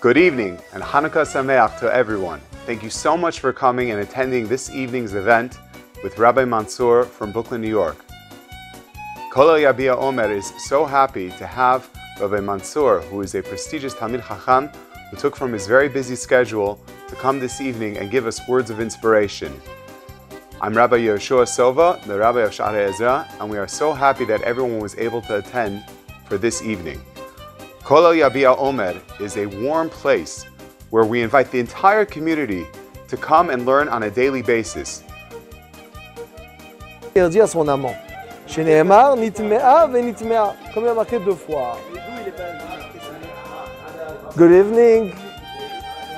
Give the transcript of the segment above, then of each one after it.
Good evening and Hanukkah Sameach to everyone. Thank you so much for coming and attending this evening's event with Rabbi Mansour from Brooklyn, New York. Kol Yabia Omer is so happy to have Rabbi Mansour, who is a prestigious Talmid Chacham, who took from his very busy schedule to come this evening and give us words of inspiration. I'm Rabbi Yehoshua Sova, the Rabbi of Sha'arei Ezra, and we are so happy that everyone was able to attend for this evening. Kol Yabia Omer is a warm place where we invite the entire community to come and learn on a daily basis. À son amant, comme il a marqué deux fois. Good evening.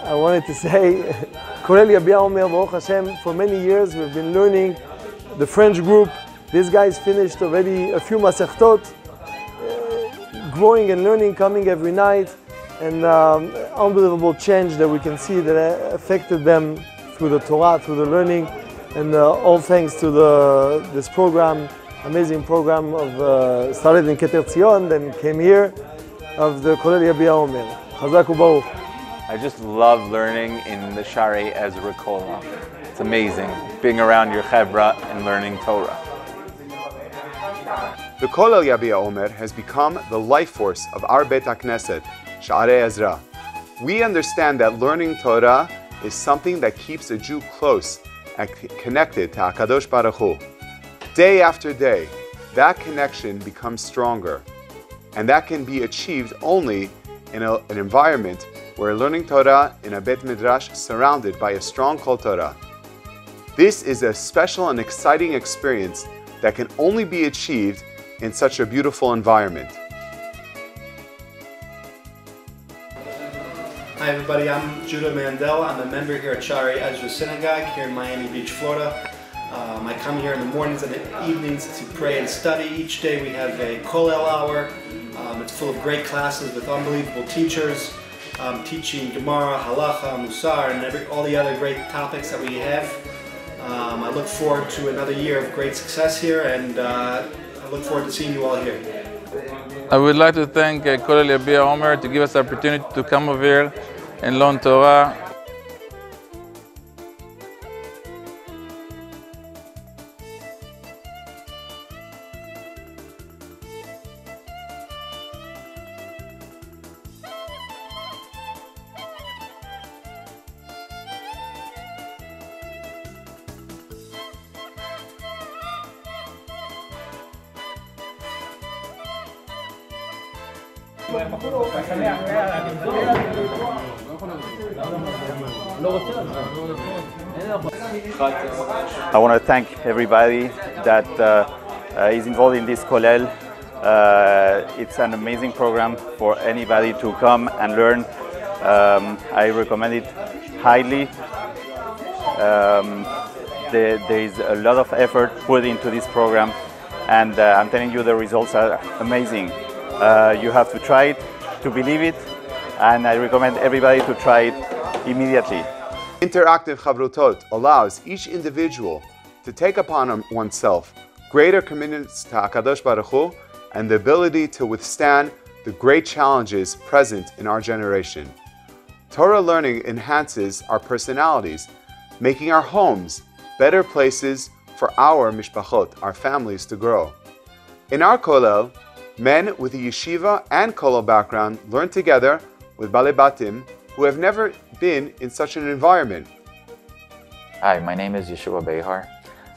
I wanted to say, Kolel Yabia Omer, Baruch Hashem, for many years we've been learning the French group. These guy's finished already a few masechtot growing and learning, coming every night, and um, unbelievable change that we can see that affected them through the Torah, through the learning, and uh, all thanks to the, this program, amazing program of uh, started in Keter Tzion, then came here, of the Kolel Yabia Omer. Chazak. I just love learning in the Sha'arei Ezra Kola. It's amazing being around your chevra and learning Torah. The Kolel Yabia Omer has become the life force of our Beit HaKnesset, Sha'arei Ezra. We understand that learning Torah is something that keeps a Jew close and connected to HaKadosh Baruch Hu. Day after day, that connection becomes stronger. And that can be achieved only in a- an environment where learning Torah in a Beit Midrash surrounded by a strong Kol Torah. This is a special and exciting experience that can only be achieved in such a beautiful environment. Hi everybody, I'm Judah Mandel. I'm a member here at Shaare Ezra Synagogue here in Miami Beach, Florida. Um, I come here in the mornings and the evenings to pray and study. Each day we have a Kollel hour. Um, it's full of great classes with unbelievable teachers um, teaching Gemara, Halacha, Musar, and every, all the other great topics that we have. Um, I look forward to another year of great success here and uh, look forward to seeing you all here. I would like to thank uh, Kolel Yabia Omer to give us the opportunity to come over here and learn Torah. I want to thank everybody that uh, uh, is involved in this Kolel. Uh, it's an amazing program for anybody to come and learn. Um, I recommend it highly. Um, there, there is a lot of effort put into this program, and uh, I'm telling you the results are amazing. Uh, you have to try it to believe it, and I recommend everybody to try it immediately. Interactive Chavrutot allows each individual to take upon oneself greater commitments to HaKadosh Baruch Hu and the ability to withstand the great challenges present in our generation. Torah learning enhances our personalities, making our homes better places for our mishpachot, our families, to grow. In our kollel, men with a yeshiva and kollel background learn together with balebatim who have never been in such an environment. Hi, my name is Yeshua Behar.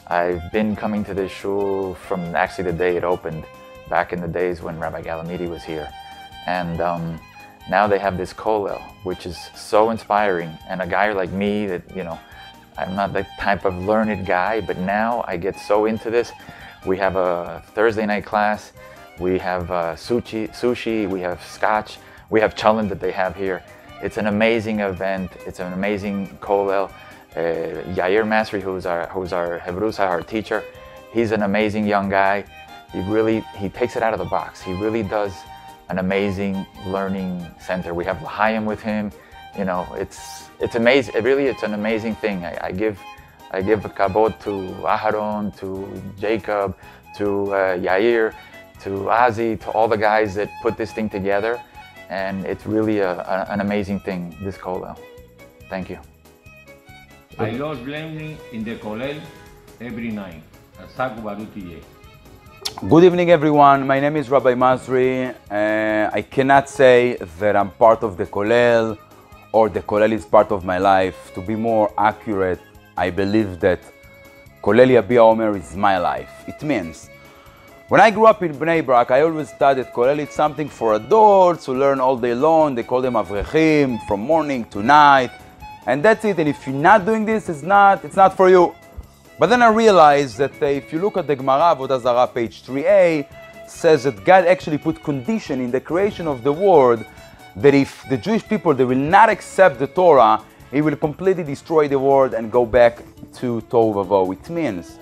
I've been coming to this shul from actually the day it opened, back in the days when Rabbi Galamidi was here. And um, now they have this kollel, which is so inspiring. And a guy like me that, you know, I'm not the type of learned guy, but now I get so into this. We have a Thursday night class, we have uh, sushi, sushi, we have scotch, we have challan that they have here. It's an amazing event. It's an amazing kollel. Uh, Yair Masri, who's our who's our Hebrusa, our teacher, he's an amazing young guy. He really he takes it out of the box. He really does an amazing learning center. We have L'chaim with him. You know, it's it's amazing. It really, it's an amazing thing. I, I give I give kabod to Aharon, to Jacob, to uh, Yair, to Azi, to all the guys that put this thing together. and it's really a, a, an amazing thing, this kollel. Thank you. I love learning in the kollel every night. Good evening, everyone. My name is Rabbi Masri. Uh, I cannot say that I'm part of the kollel or the kollel is part of my life. To be more accurate, I believe that kollel Yabia Omer is my life. It means when I grew up in Bnei Brak, I always studied is something for adults who learn all day long. They call them avrechim from morning to night, and that's it. And if you're not doing this, it's not it's not for you. But then I realized that uh, if you look at the Gemara Avodah Zarah, page 3a, says that God actually put condition in the creation of the world that if the Jewish people they will not accept the Torah, He will completely destroy the world and go back to Tohu It means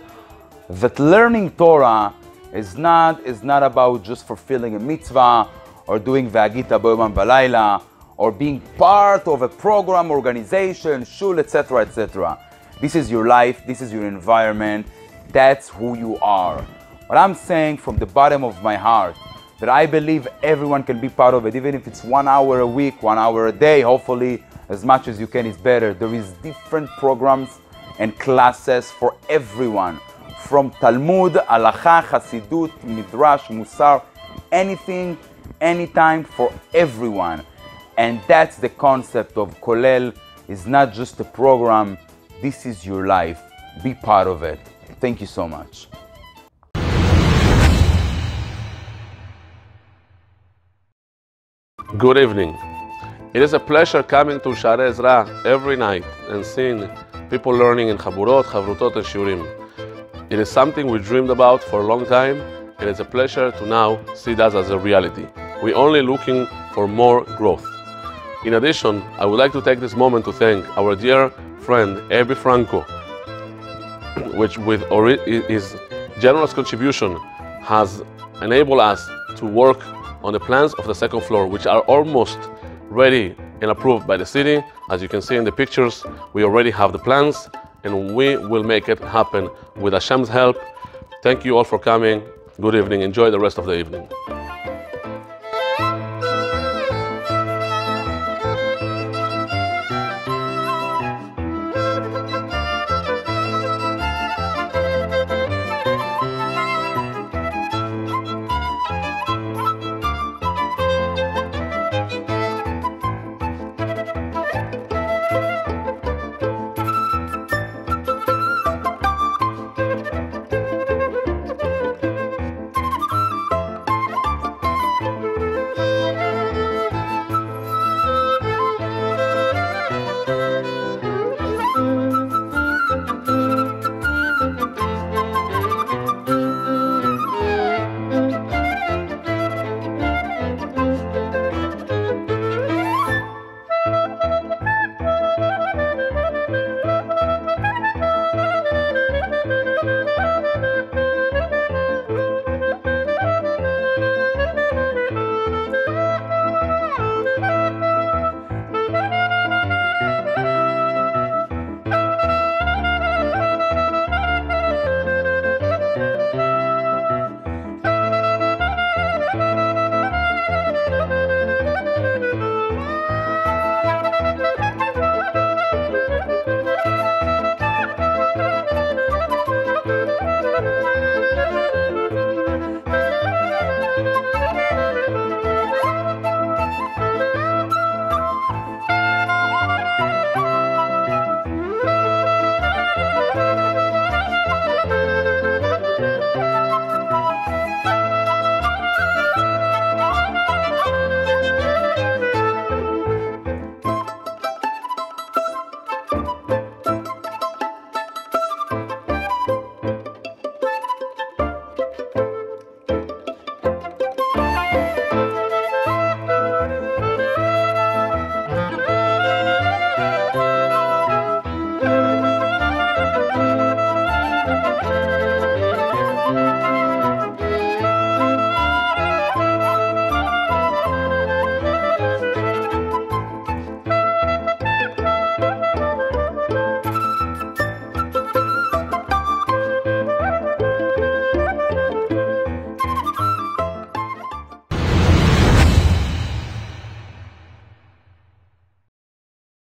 that learning Torah is not is not about just fulfilling a mitzvah or doing Vehagita Bo Yomam Valayla or being part of a program, organization, shul, etc., etc. This is your life, this is your environment, that's who you are. What I'm saying from the bottom of my heart, that I believe everyone can be part of it, even if it's one hour a week, one hour a day, hopefully as much as you can is better. There is different programs and classes for everyone, from Talmud, Halacha, Hasidut, Midrash, Musar, anything, anytime for everyone. And that's the concept of Kollel, It's not just a program, this is your life. Be part of it. Thank you so much. Good evening. It is a pleasure coming to Sha'arei Ezra every night and seeing people learning in Chaburot, Chavrutot and Shiurim. It is something we dreamed about for a long time and it's a pleasure to now see that as a reality. We're only looking for more growth. In addition, I would like to take this moment to thank our dear friend Abby Franco, which with his generous contribution has enabled us to work on the plans of the second floor, which are almost ready and approved by the city. As you can see in the pictures, we already have the plans and we will make it happen with Hashem's help. Thank you all for coming. Good evening. Enjoy the rest of the evening.